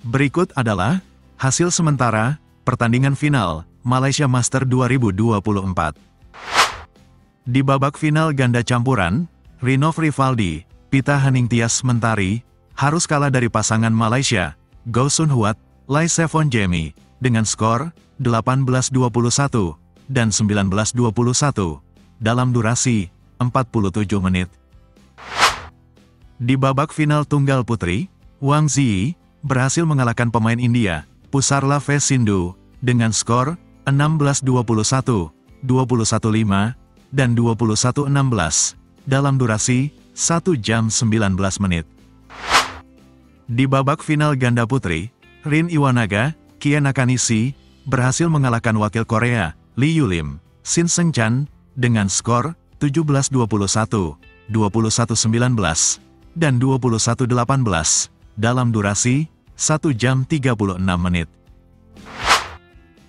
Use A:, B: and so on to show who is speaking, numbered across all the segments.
A: Berikut adalah hasil sementara pertandingan final Malaysia Master 2024. Di babak final ganda campuran, Rinov Rivaldi, Pita Haningtyas Mentari, harus kalah dari pasangan Malaysia, Go Sun Huat, Lai Sevon Jemi, dengan skor 18-21 dan 19-21 dalam durasi 47 menit. Di babak final tunggal putri, Wang Ziyi berhasil mengalahkan pemain India, Pusarla V. Sindhu, dengan skor 16-21, 21-5, dan 21-16, dalam durasi 1 jam 19 menit. Di babak final ganda putri, Rin Iwanaga, Kien Nakanishi, berhasil mengalahkan wakil Korea, Lee Yulim, Shin Seung-chan, dengan skor 17-21, 21-19, dan 21-18, dalam durasi 1 jam 36 menit.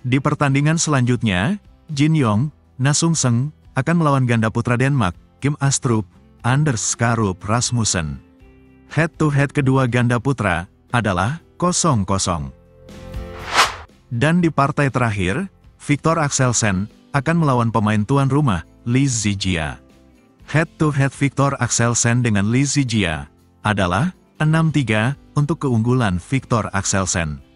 A: Di pertandingan selanjutnya, Jin Yong, Nasung Seng, akan melawan ganda putra Denmark, Kim Astrup, Anders Skarup Rasmussen. Head-to-head kedua ganda putra adalah 0-0. Dan di partai terakhir, Victor Axelsen akan melawan pemain tuan rumah, Lee Zijia. Head-to-head Victor Axelsen dengan Lee Zijia adalah 6-3 untuk keunggulan Victor Axelsen.